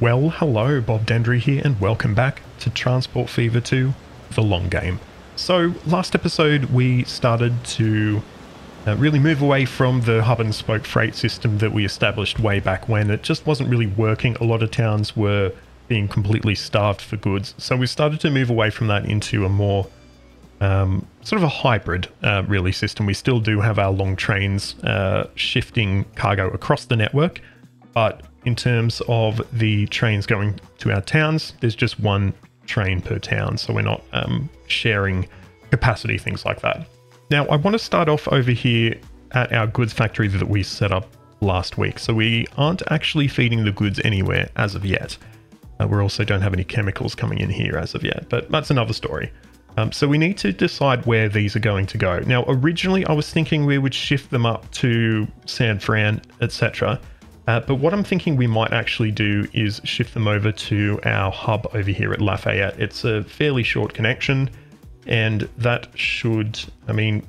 Well, hello, Bob Dendry here, and welcome back to Transport Fever 2, the long game. So, last episode we started to uh, really move away from the hub and spoke freight system that we established way back when. It just wasn't really working. A lot of towns were being completely starved for goods. So, we started to move away from that into a more um, sort of a hybrid, uh, really, system. We still do have our long trains uh, shifting cargo across the network, but in terms of the trains going to our towns, there's just one train per town, so we're not um, sharing capacity, things like that. Now, I want to start off over here at our goods factory that we set up last week. So we aren't actually feeding the goods anywhere as of yet. Uh, we also don't have any chemicals coming in here as of yet, but that's another story. Um, so we need to decide where these are going to go. Now, originally I was thinking we would shift them up to San Fran, etc. Uh, but what I'm thinking we might actually do is shift them over to our hub over here at Lafayette. It's a fairly short connection, and that should, I mean,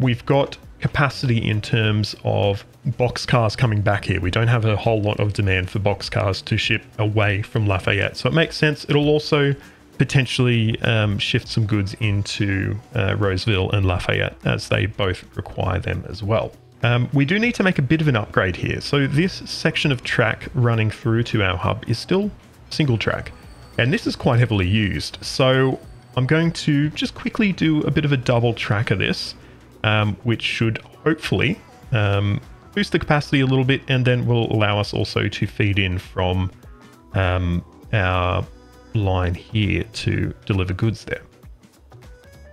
we've got capacity in terms of box cars coming back here. We don't have a whole lot of demand for box cars to ship away from Lafayette. So it makes sense. It'll also potentially um, shift some goods into uh, Roseville and Lafayette as they both require them as well. Um, we do need to make a bit of an upgrade here. So this section of track running through to our hub is still single track, and this is quite heavily used. So I'm going to just quickly do a bit of a double track of this, um, which should hopefully um, boost the capacity a little bit, and then will allow us also to feed in from um, our line here to deliver goods there.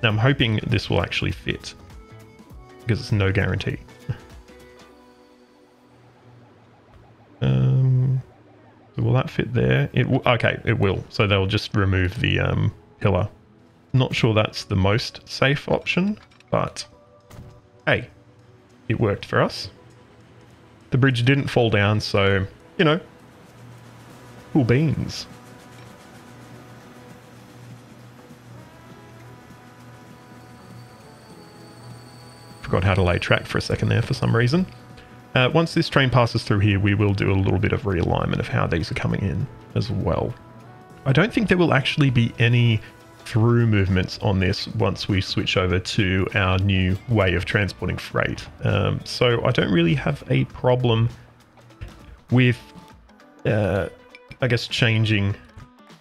Now I'm hoping this will actually fit because it's no guarantee. Um, will that fit there? It okay, it will. So they'll just remove the um, pillar. Not sure that's the most safe option, but hey, it worked for us. The bridge didn't fall down, so you know, cool beans. Forgot how to lay track for a second there for some reason. Uh, once this train passes through here, we will do a little bit of realignment of how these are coming in as well. I don't think there will actually be any through movements on this once we switch over to our new way of transporting freight. Um, so I don't really have a problem with, uh, I guess, changing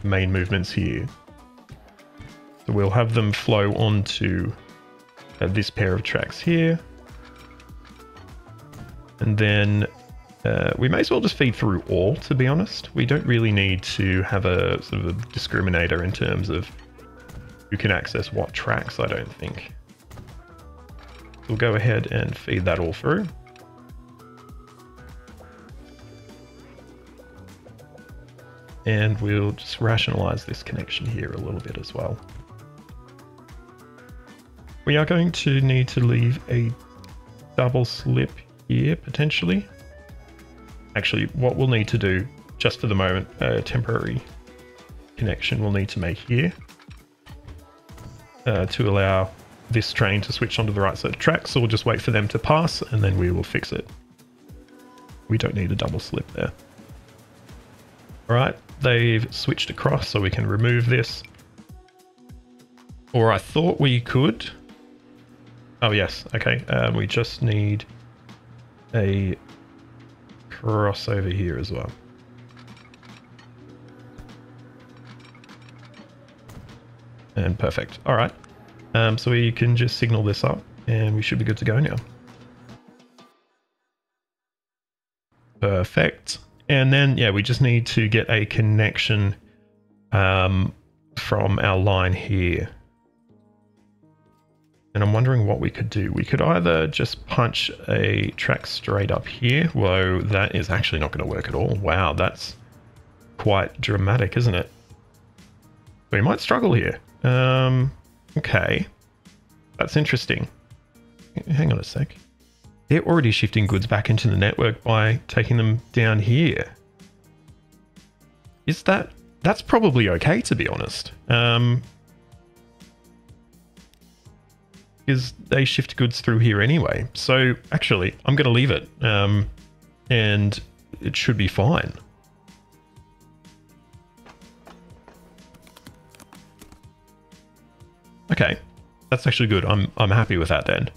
main movements here. So we'll have them flow onto uh, this pair of tracks here. And then uh, we may as well just feed through all, to be honest. We don't really need to have a sort of a discriminator in terms of who can access what tracks, I don't think. We'll go ahead and feed that all through. And we'll just rationalize this connection here a little bit as well. We are going to need to leave a double slip here, potentially. Actually, what we'll need to do, just for the moment, a temporary connection we'll need to make here uh, to allow this train to switch onto the right side of the track. So we'll just wait for them to pass and then we will fix it. We don't need a double slip there. All right, they've switched across so we can remove this. Or I thought we could. Oh, yes. Okay. Um, we just need a crossover here as well. And perfect. All right. Um, so we can just signal this up and we should be good to go now. Perfect. And then, yeah, we just need to get a connection um, from our line here. And I'm wondering what we could do. We could either just punch a track straight up here. Whoa, that is actually not going to work at all. Wow, that's quite dramatic, isn't it? We might struggle here. Um, okay. That's interesting. Hang on a sec. They're already shifting goods back into the network by taking them down here. Is that... That's probably okay, to be honest. Um, because they shift goods through here anyway. So actually, I'm going to leave it, um, and it should be fine. Okay, that's actually good. I'm I'm happy with that then.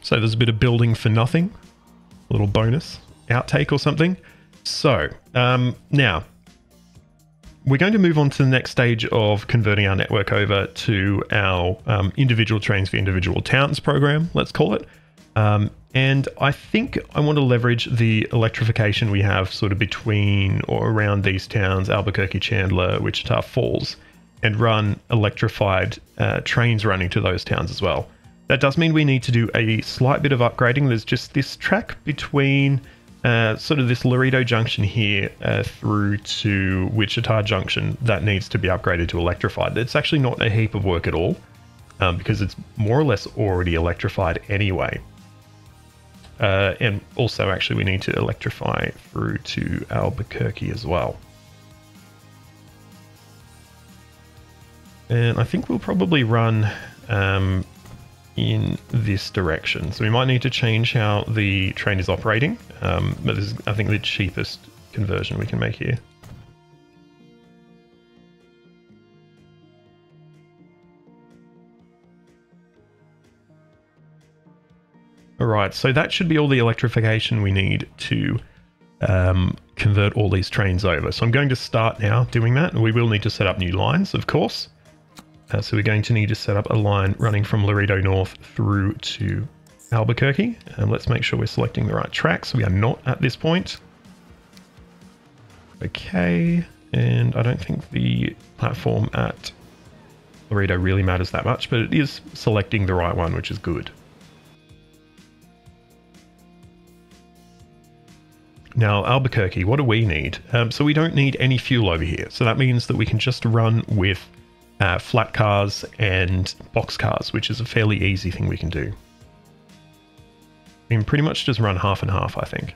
So there's a bit of building for nothing, a little bonus outtake or something. So um, now we're going to move on to the next stage of converting our network over to our um, individual trains for individual towns program, let's call it. Um, and I think I want to leverage the electrification we have sort of between or around these towns, Albuquerque, Chandler, Wichita Falls, and run electrified uh, trains running to those towns as well. That does mean we need to do a slight bit of upgrading. There's just this track between uh, sort of this Laredo Junction here uh, through to Wichita Junction that needs to be upgraded to electrified. It's actually not a heap of work at all um, because it's more or less already electrified anyway. Uh, and also, actually, we need to electrify through to Albuquerque as well. And I think we'll probably run um, in this direction. So we might need to change how the train is operating, um, but this is, I think, the cheapest conversion we can make here. All right, so that should be all the electrification we need to um, convert all these trains over. So I'm going to start now doing that. We will need to set up new lines, of course. Uh, so we're going to need to set up a line running from Laredo North through to Albuquerque. And let's make sure we're selecting the right tracks. We are not at this point. Okay, and I don't think the platform at Laredo really matters that much, but it is selecting the right one, which is good. Now, Albuquerque, what do we need? Um, so we don't need any fuel over here. So that means that we can just run with uh, flat cars and box cars, which is a fairly easy thing we can do. Can pretty much just run half and half, I think.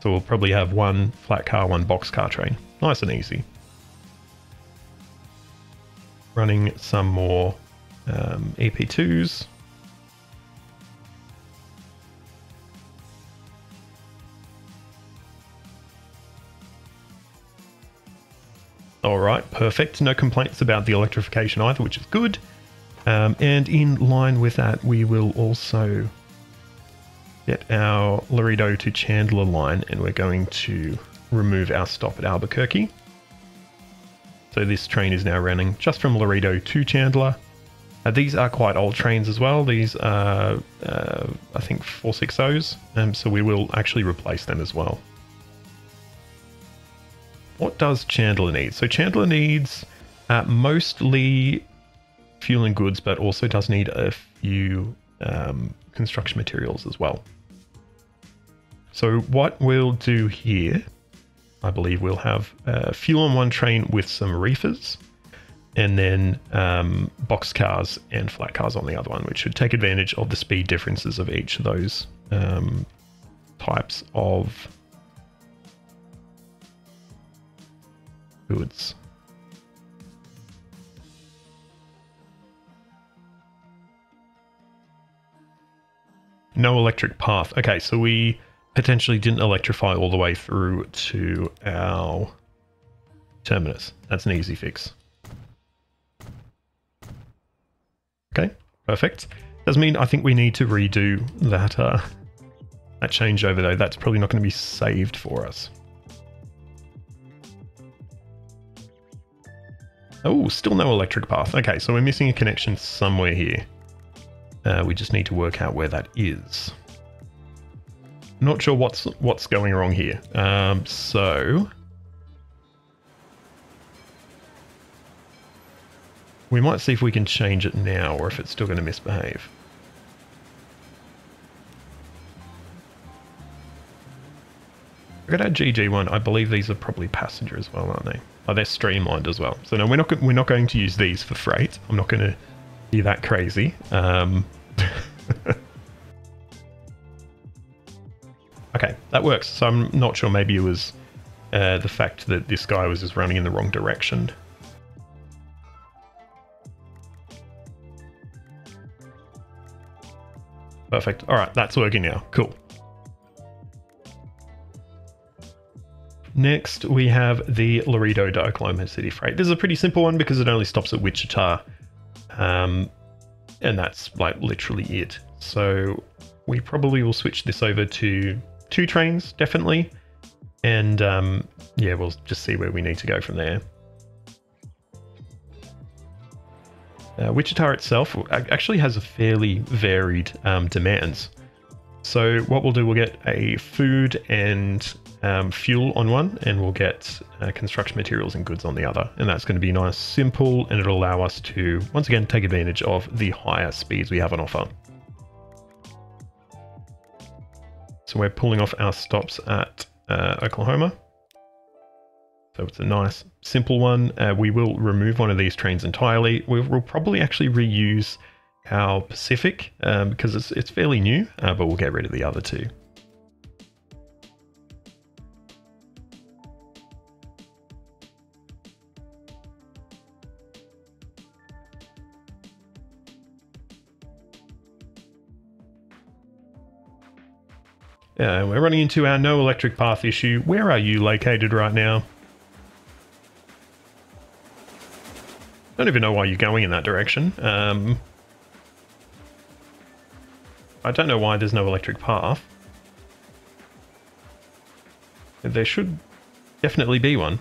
So we'll probably have one flat car, one box car train. Nice and easy. Running some more um, EP2s. All right, perfect. No complaints about the electrification either, which is good. Um, and in line with that, we will also get our Laredo to Chandler line, and we're going to remove our stop at Albuquerque. So this train is now running just from Laredo to Chandler. Uh, these are quite old trains as well. These are, uh, I think, 460s, um, so we will actually replace them as well. What does Chandler need? So Chandler needs uh, mostly fuel and goods, but also does need a few um, construction materials as well. So what we'll do here, I believe we'll have uh, fuel on one train with some reefers, and then um, box cars and flat cars on the other one, which should take advantage of the speed differences of each of those um, types of No electric path. Okay, so we potentially didn't electrify all the way through to our terminus. That's an easy fix. Okay, perfect. Does mean I think we need to redo that uh, that changeover though. That's probably not going to be saved for us. Oh, still no electric path. Okay, so we're missing a connection somewhere here. Uh, we just need to work out where that is. Not sure what's what's going wrong here. Um, so we might see if we can change it now or if it's still going to misbehave. Look at our GG one. I believe these are probably passenger as well, aren't they? Oh, they're streamlined as well. So no, we're not we're not going to use these for freight. I'm not going to be that crazy. Um, okay, that works. So I'm not sure. Maybe it was uh, the fact that this guy was just running in the wrong direction. Perfect. All right, that's working now. Cool. Next we have the Laredo to Oklahoma City freight. This is a pretty simple one because it only stops at Wichita. Um, and that's like literally it. So we probably will switch this over to two trains, definitely. And um, yeah, we'll just see where we need to go from there. Uh, Wichita itself actually has a fairly varied um, demands. So what we'll do, we'll get a food and um, fuel on one, and we'll get uh, construction materials and goods on the other. And that's going to be nice, simple, and it'll allow us to, once again, take advantage of the higher speeds we have on offer. So we're pulling off our stops at uh, Oklahoma. So it's a nice, simple one. Uh, we will remove one of these trains entirely. We will probably actually reuse our Pacific um, because it's, it's fairly new, uh, but we'll get rid of the other two. Uh, we're running into our no electric path issue. Where are you located right now? don't even know why you're going in that direction. Um, I don't know why there's no electric path. There should definitely be one.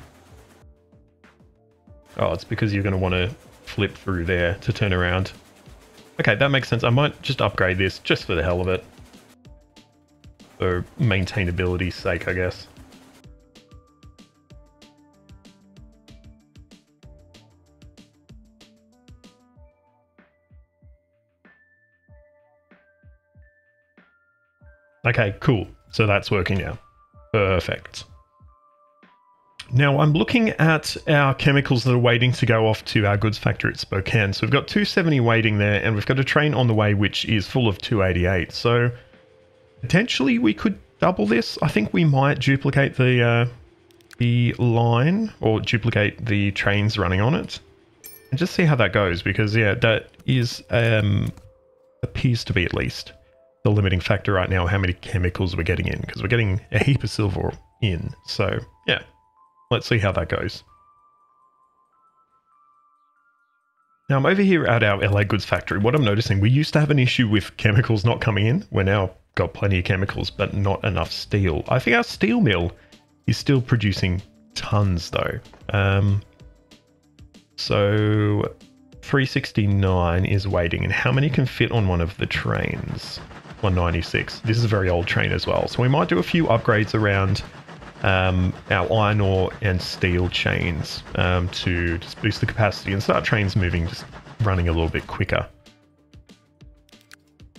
Oh, it's because you're going to want to flip through there to turn around. Okay, that makes sense. I might just upgrade this just for the hell of it. For maintainability's sake, I guess. Okay, cool. So that's working now. Perfect. Now I'm looking at our chemicals that are waiting to go off to our goods factory at Spokane. So we've got 270 waiting there and we've got a train on the way which is full of 288. So potentially we could double this. I think we might duplicate the uh, the line or duplicate the trains running on it and just see how that goes because yeah, that is um, appears to be at least the limiting factor right now how many chemicals we're getting in because we're getting a heap of silver in. So yeah, let's see how that goes. Now I'm over here at our LA Goods factory. What I'm noticing, we used to have an issue with chemicals not coming in. We're now got plenty of chemicals, but not enough steel. I think our steel mill is still producing tons though. Um, so 369 is waiting. And how many can fit on one of the trains? 196. This is a very old train as well. So we might do a few upgrades around um, our iron ore and steel chains um, to just boost the capacity and start trains moving, just running a little bit quicker.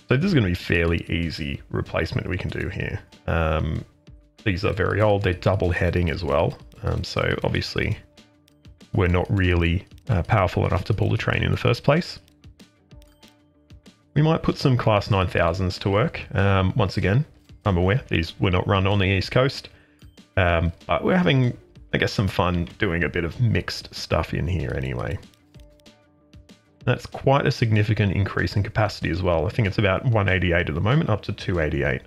So this is going to be fairly easy replacement we can do here. Um, these are very old. They're double heading as well. Um, so obviously we're not really uh, powerful enough to pull the train in the first place. We might put some Class 9000s to work. Um, once again, I'm aware these were not run on the East Coast, um, but we're having, I guess, some fun doing a bit of mixed stuff in here anyway. That's quite a significant increase in capacity as well. I think it's about 188 at the moment, up to 288.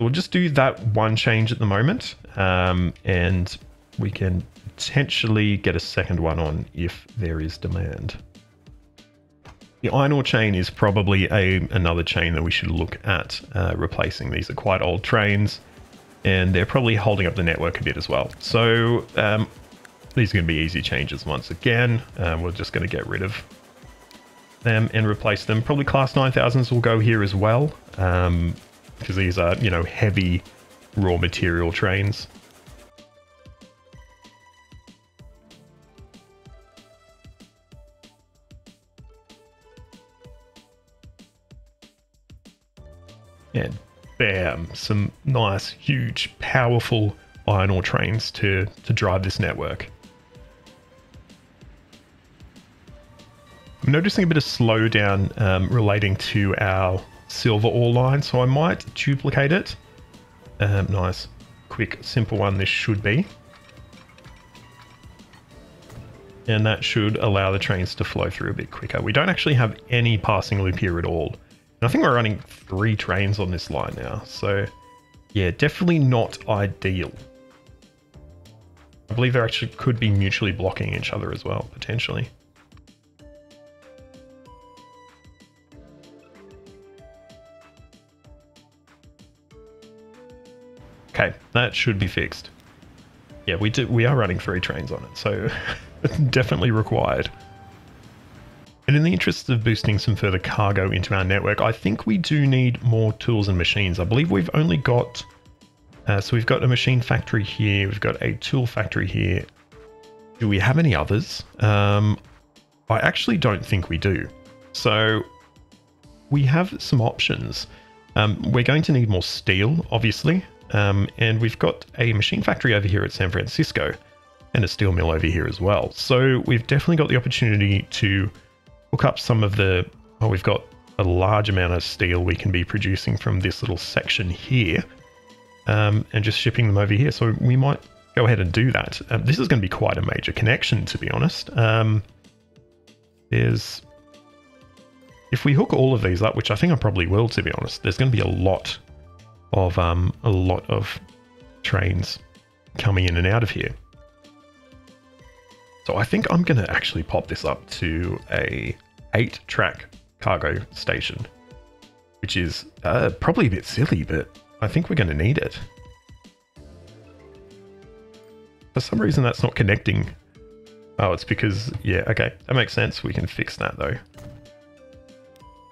We'll just do that one change at the moment, um, and we can potentially get a second one on if there is demand. The iron ore chain is probably a another chain that we should look at uh, replacing. These are quite old trains, and they're probably holding up the network a bit as well. So um, these are going to be easy changes once again. Um, we're just going to get rid of them and replace them. Probably class 9000s will go here as well, because um, these are, you know, heavy raw material trains. and bam, some nice, huge, powerful iron ore trains to, to drive this network. I'm noticing a bit of slowdown um, relating to our silver ore line, so I might duplicate it. Um, nice, quick, simple one this should be. And that should allow the trains to flow through a bit quicker. We don't actually have any passing loop here at all. I think we're running three trains on this line now. So yeah, definitely not ideal. I believe they actually could be mutually blocking each other as well, potentially. Okay, that should be fixed. Yeah, we do. We are running three trains on it, so definitely required. In the interest of boosting some further cargo into our network, I think we do need more tools and machines. I believe we've only got, uh, so we've got a machine factory here, we've got a tool factory here. Do we have any others? Um, I actually don't think we do. So we have some options. Um, we're going to need more steel, obviously, um, and we've got a machine factory over here at San Francisco and a steel mill over here as well. So we've definitely got the opportunity to hook up some of the, oh, we've got a large amount of steel we can be producing from this little section here um, and just shipping them over here. So we might go ahead and do that. Um, this is going to be quite a major connection, to be honest. Um, there's, if we hook all of these up, which I think I probably will, to be honest, there's going to be a lot of, um, a lot of trains coming in and out of here. So I think I'm going to actually pop this up to a eight track cargo station, which is uh, probably a bit silly, but I think we're going to need it. For some reason, that's not connecting. Oh, it's because, yeah, okay, that makes sense. We can fix that though.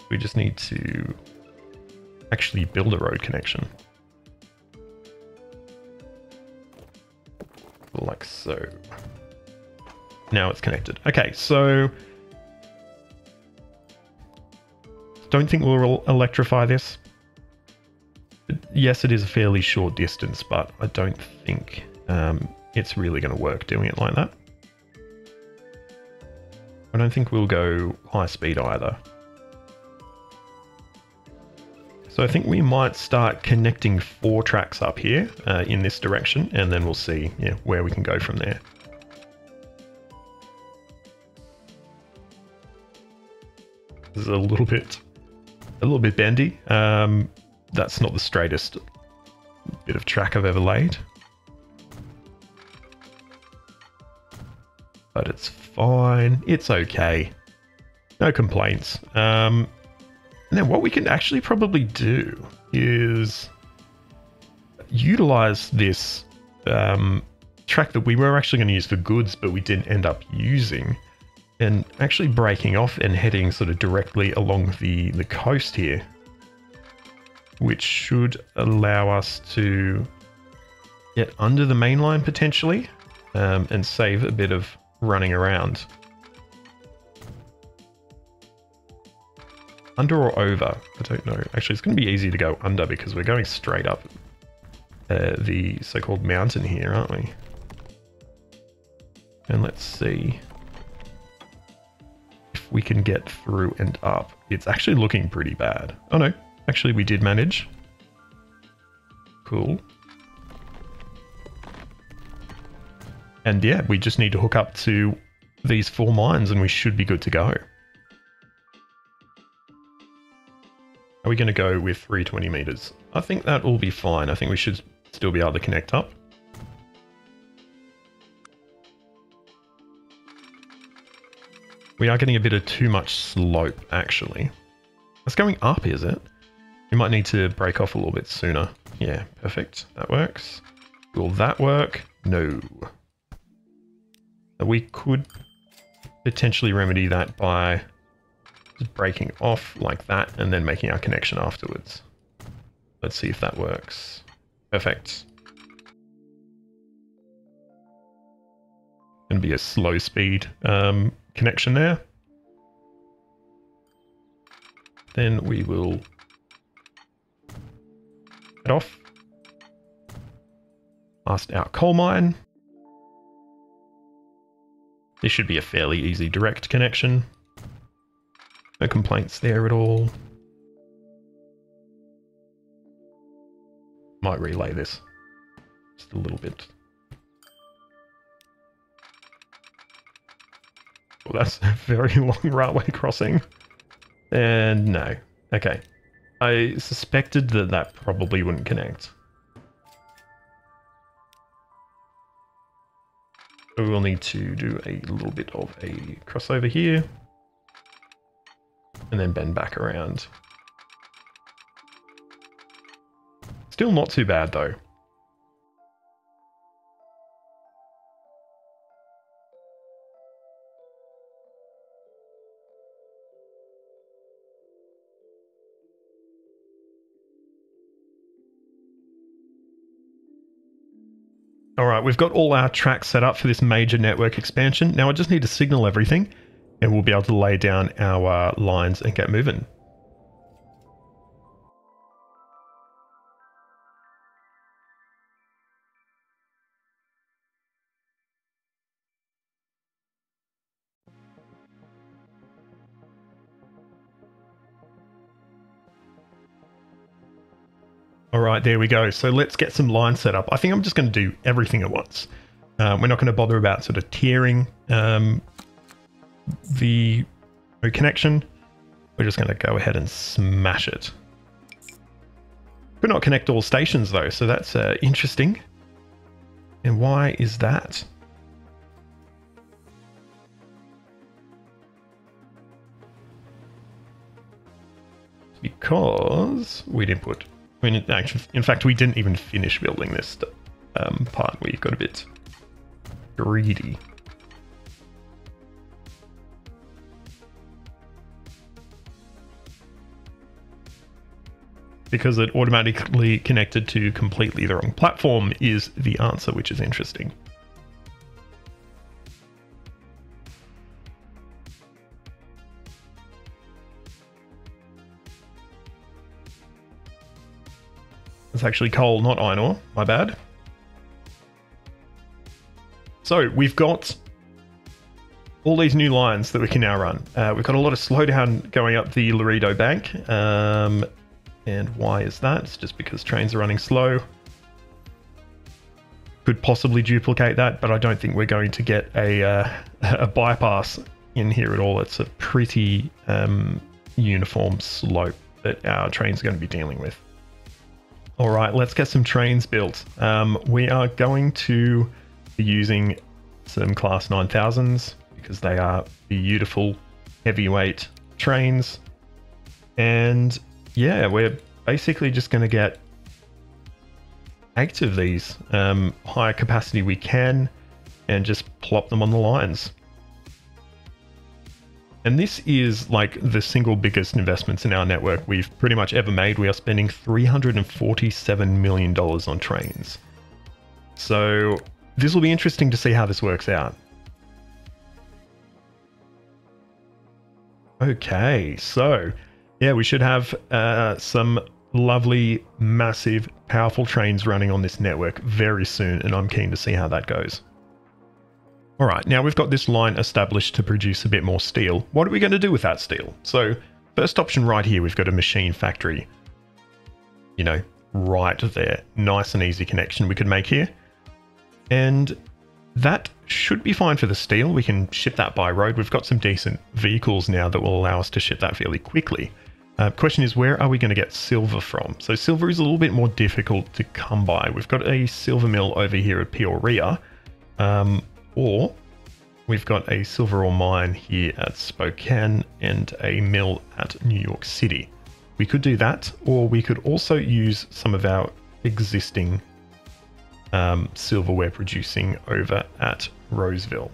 We just need to actually build a road connection. Like so. Now it's connected. Okay, so don't think we'll electrify this. Yes, it is a fairly short distance, but I don't think um, it's really going to work doing it like that. I don't think we'll go high speed either. So I think we might start connecting four tracks up here uh, in this direction, and then we'll see yeah, where we can go from there. This is a little bit, a little bit bendy. Um, that's not the straightest bit of track I've ever laid. But it's fine. It's okay. No complaints. Um, and then what we can actually probably do is utilize this um, track that we were actually going to use for goods, but we didn't end up using and actually breaking off and heading sort of directly along the, the coast here, which should allow us to get under the main line potentially um, and save a bit of running around. Under or over? I don't know. Actually, it's going to be easy to go under because we're going straight up uh, the so-called mountain here, aren't we? And let's see we can get through and up. It's actually looking pretty bad. Oh no, actually we did manage. Cool. And yeah, we just need to hook up to these four mines and we should be good to go. Are we going to go with 320 meters? I think that will be fine. I think we should still be able to connect up. We are getting a bit of too much slope, actually. It's going up, is it? We might need to break off a little bit sooner. Yeah, perfect. That works. Will that work? No. We could potentially remedy that by just breaking off like that and then making our connection afterwards. Let's see if that works. Perfect. Gonna be a slow speed um, connection there. Then we will head off past our coal mine. This should be a fairly easy direct connection. No complaints there at all. Might relay this just a little bit. Well, that's a very long railway crossing. And no. Okay. I suspected that that probably wouldn't connect. We'll need to do a little bit of a crossover here. And then bend back around. Still not too bad though. Right, we've got all our tracks set up for this major network expansion. Now I just need to signal everything and we'll be able to lay down our uh, lines and get moving. Right, there we go. So let's get some lines set up. I think I'm just going to do everything at once. Um, we're not going to bother about sort of tiering um, the connection. We're just going to go ahead and smash it. Could not connect all stations though, so that's uh, interesting. And why is that? Because we didn't put I mean, actually, in fact, we didn't even finish building this um, part. We got a bit greedy. Because it automatically connected to completely the wrong platform is the answer, which is interesting. It's actually coal, not iron ore. My bad. So we've got all these new lines that we can now run. Uh, we've got a lot of slowdown going up the Laredo Bank. Um, and why is that? It's just because trains are running slow. Could possibly duplicate that, but I don't think we're going to get a, uh, a bypass in here at all. It's a pretty um, uniform slope that our trains are going to be dealing with. All right, let's get some trains built. Um, we are going to be using some Class 9000s because they are beautiful heavyweight trains. And yeah, we're basically just going to get eight of these um, higher capacity we can and just plop them on the lines. And this is like the single biggest investments in our network we've pretty much ever made. We are spending $347 million on trains. So this will be interesting to see how this works out. Okay, so yeah, we should have uh, some lovely, massive, powerful trains running on this network very soon, and I'm keen to see how that goes. All right, now we've got this line established to produce a bit more steel. What are we going to do with that steel? So first option right here, we've got a machine factory. You know, right there. Nice and easy connection we could make here. And that should be fine for the steel. We can ship that by road. We've got some decent vehicles now that will allow us to ship that fairly quickly. Uh, question is, where are we going to get silver from? So silver is a little bit more difficult to come by. We've got a silver mill over here at Peoria. Um, or we've got a silver ore mine here at Spokane and a mill at New York City. We could do that, or we could also use some of our existing um, silver we're producing over at Roseville.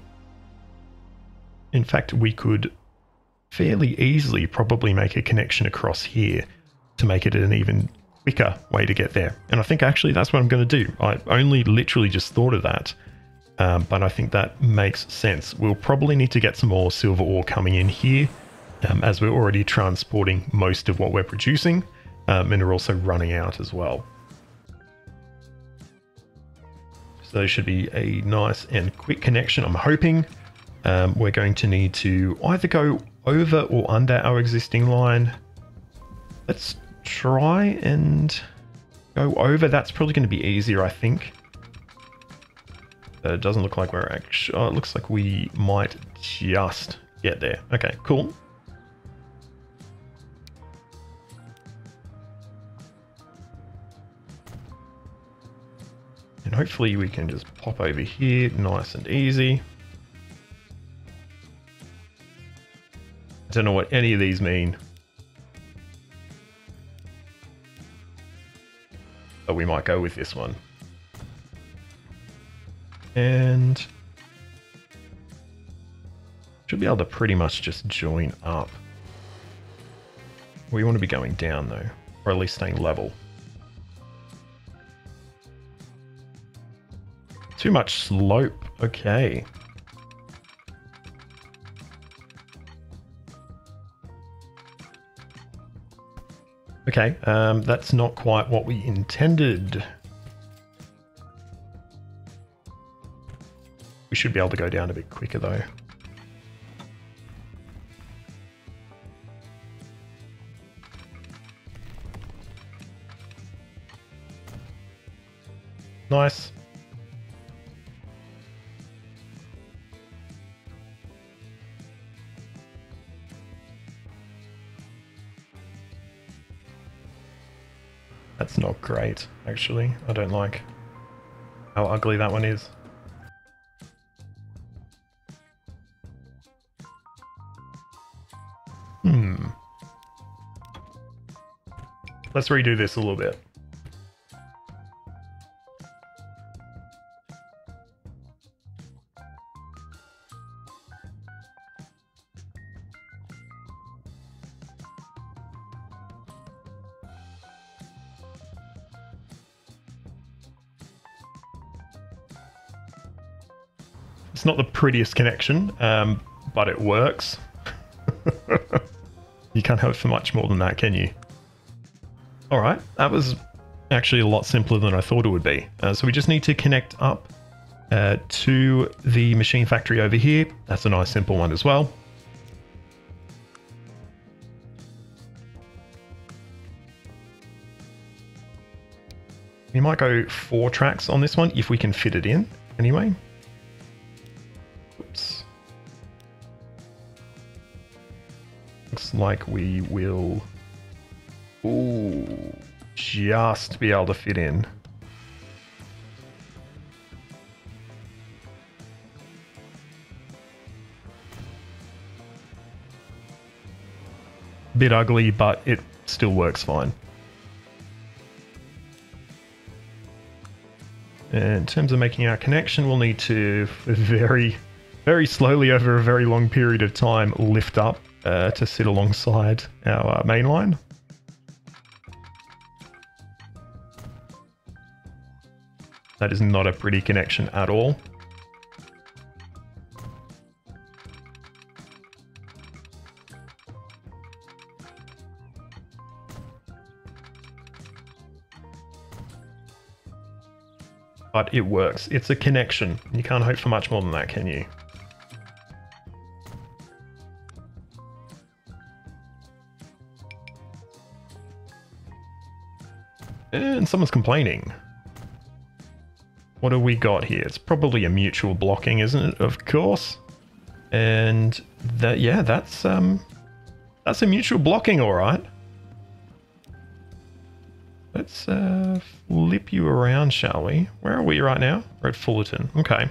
In fact, we could fairly easily probably make a connection across here to make it an even quicker way to get there. And I think actually that's what I'm going to do. I only literally just thought of that um, but I think that makes sense. We'll probably need to get some more silver ore coming in here um, as we're already transporting most of what we're producing um, and are also running out as well. So there should be a nice and quick connection, I'm hoping. Um, we're going to need to either go over or under our existing line. Let's try and go over. That's probably going to be easier, I think. Uh, it doesn't look like we're actually... Oh, it looks like we might just get there. Okay, cool. And hopefully we can just pop over here nice and easy. I don't know what any of these mean. But we might go with this one. And should be able to pretty much just join up. We want to be going down though, or at least staying level. Too much slope. Okay. Okay, um, that's not quite what we intended. Should be able to go down a bit quicker though. Nice. That's not great, actually. I don't like how ugly that one is. Hmm. Let's redo this a little bit. It's not the prettiest connection, um, but it works. You can't hope for much more than that, can you? All right, that was actually a lot simpler than I thought it would be. Uh, so we just need to connect up uh, to the machine factory over here. That's a nice simple one as well. We might go four tracks on this one if we can fit it in anyway. Like we will ooh, just be able to fit in. Bit ugly, but it still works fine. And in terms of making our connection, we'll need to very, very slowly over a very long period of time lift up uh, to sit alongside our uh, main line. That is not a pretty connection at all. But it works. It's a connection. You can't hope for much more than that, can you? And someone's complaining. What do we got here? It's probably a mutual blocking, isn't it? Of course. And that, yeah, that's, um, that's a mutual blocking, all right. Let's, uh, flip you around, shall we? Where are we right now? We're at Fullerton. Okay.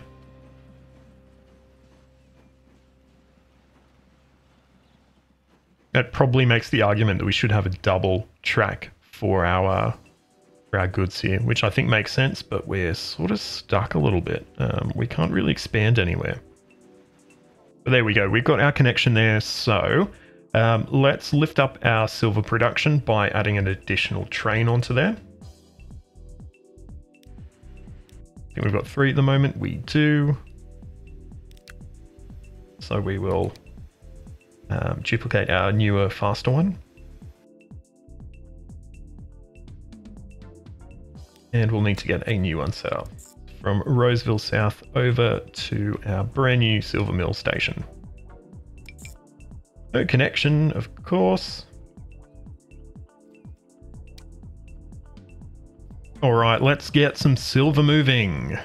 That probably makes the argument that we should have a double track for our for our goods here, which I think makes sense, but we're sort of stuck a little bit. Um, we can't really expand anywhere. But there we go. We've got our connection there. So um, let's lift up our silver production by adding an additional train onto there. I think we've got three at the moment. We do. So we will um, duplicate our newer, faster one. And we'll need to get a new one set up from Roseville South over to our brand new Silver Mill station. No connection, of course. All right, let's get some silver moving.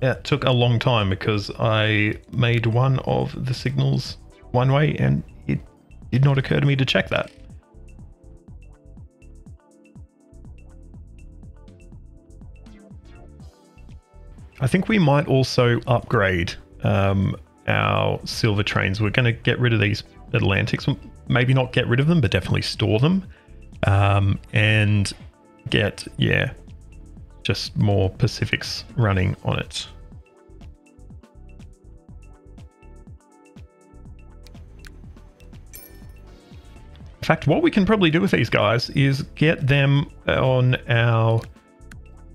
It took a long time because I made one of the signals one way and it did not occur to me to check that. I think we might also upgrade um, our silver trains. We're going to get rid of these Atlantics. Maybe not get rid of them, but definitely store them. Um, and get, yeah, just more Pacifics running on it. In fact, what we can probably do with these guys is get them on our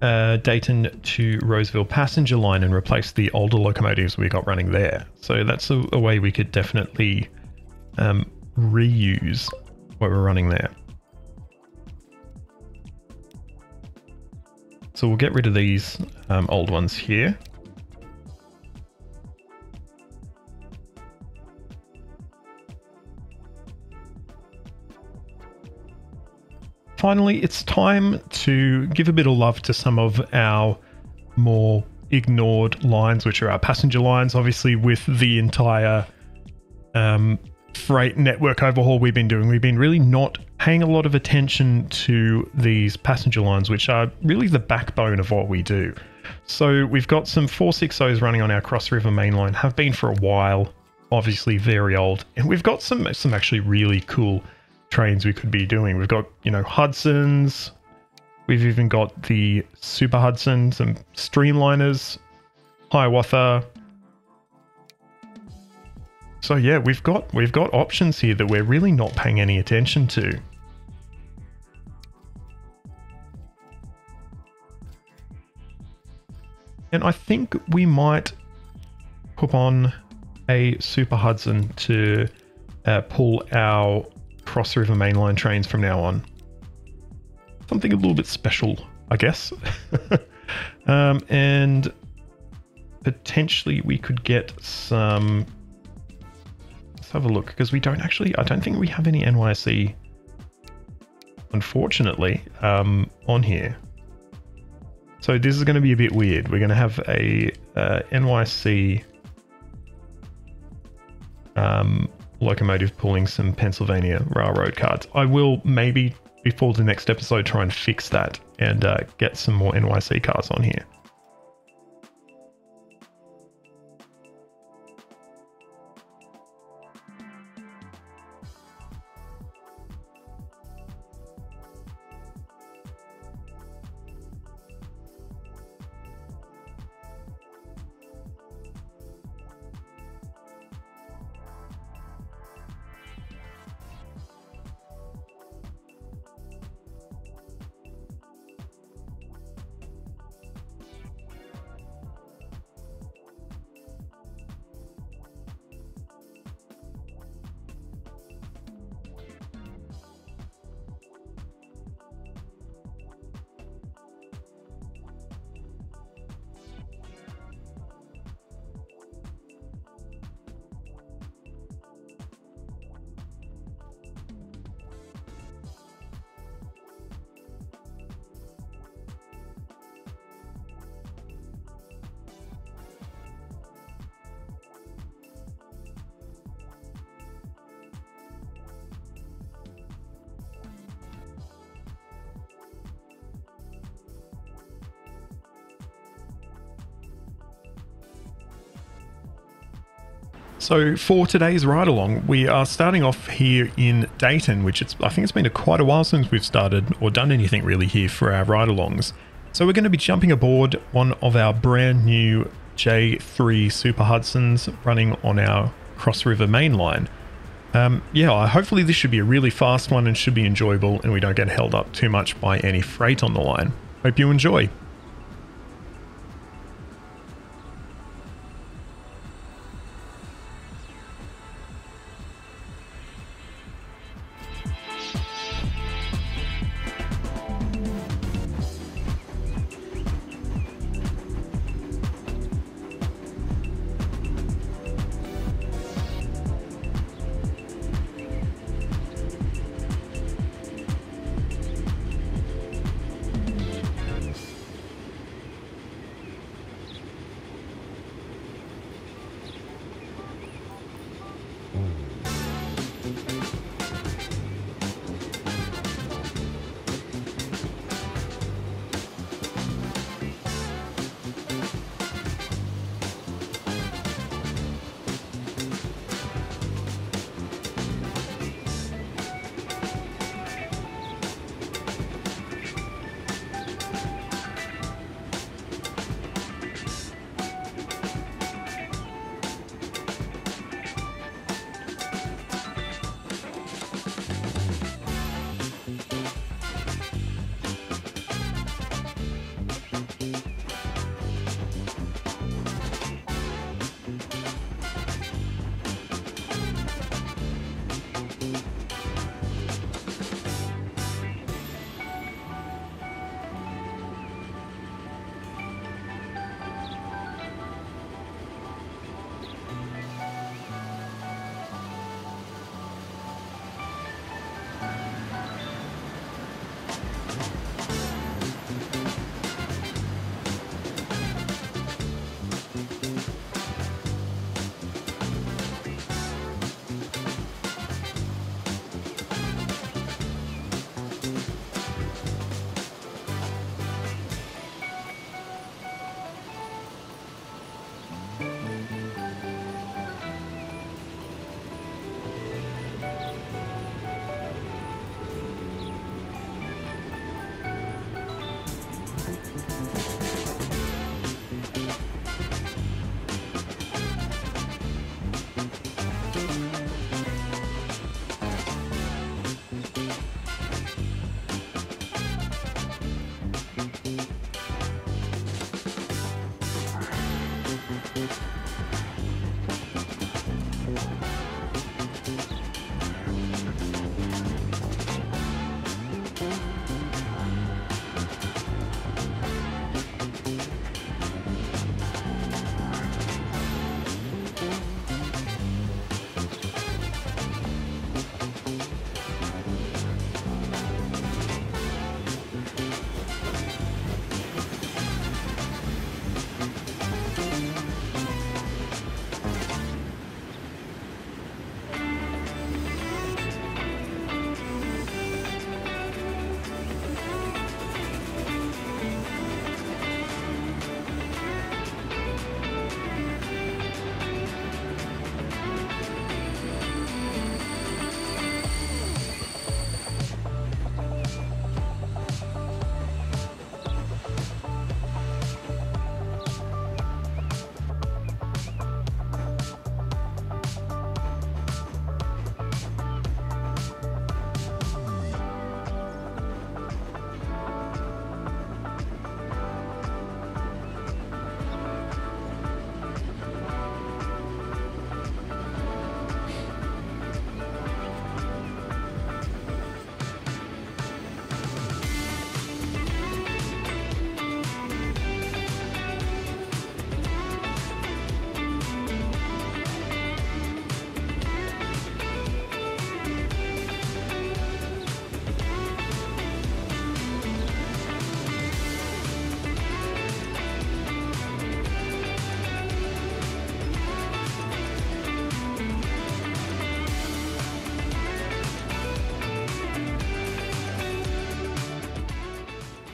uh, Dayton to Roseville passenger line and replace the older locomotives we got running there. So that's a, a way we could definitely um, reuse what we're running there. So we'll get rid of these um, old ones here. Finally, it's time to give a bit of love to some of our more ignored lines, which are our passenger lines. Obviously, with the entire um, freight network overhaul we've been doing, we've been really not paying a lot of attention to these passenger lines, which are really the backbone of what we do. So we've got some 460s running on our Cross River mainline, have been for a while, obviously very old, and we've got some some actually really cool trains we could be doing. We've got, you know, Hudsons. We've even got the Super Hudsons and Streamliners, Hiawatha. So yeah, we've got we've got options here that we're really not paying any attention to. And I think we might put on a Super Hudson to uh, pull our Cross River mainline trains from now on. Something a little bit special, I guess. um, and potentially we could get some. Let's have a look because we don't actually. I don't think we have any NYC, unfortunately, um, on here. So this is going to be a bit weird. We're going to have a uh, NYC um, locomotive pulling some Pennsylvania Railroad cards. I will maybe before the next episode try and fix that and uh, get some more NYC cars on here. So for today's ride along, we are starting off here in Dayton, which it's, I think it's been a quite a while since we've started or done anything really here for our ride alongs. So we're going to be jumping aboard one of our brand new J3 Super Hudsons running on our Cross River main line. Um, yeah, hopefully this should be a really fast one and should be enjoyable and we don't get held up too much by any freight on the line. Hope you enjoy.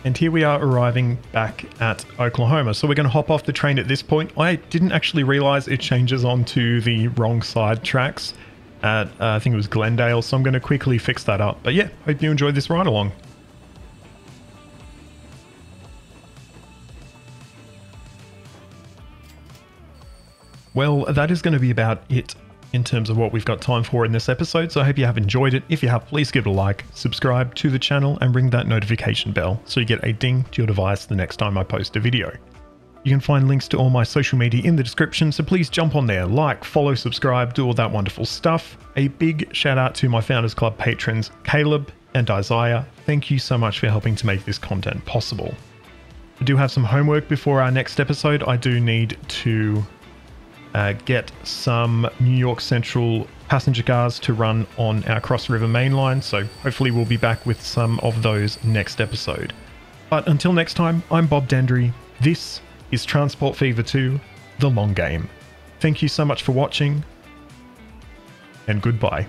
And here we are arriving back at Oklahoma. So we're going to hop off the train at this point. I didn't actually realize it changes onto the wrong side tracks at, uh, I think it was Glendale. So I'm going to quickly fix that up. But yeah, hope you enjoyed this ride along. Well, that is going to be about it in terms of what we've got time for in this episode. So I hope you have enjoyed it. If you have, please give it a like, subscribe to the channel, and ring that notification bell so you get a ding to your device the next time I post a video. You can find links to all my social media in the description, so please jump on there, like, follow, subscribe, do all that wonderful stuff. A big shout out to my Founders Club patrons, Caleb and Isaiah. Thank you so much for helping to make this content possible. I do have some homework before our next episode. I do need to uh, get some New York Central passenger cars to run on our Cross River main line. So hopefully we'll be back with some of those next episode. But until next time, I'm Bob Dendry. This is Transport Fever 2, The Long Game. Thank you so much for watching, and goodbye.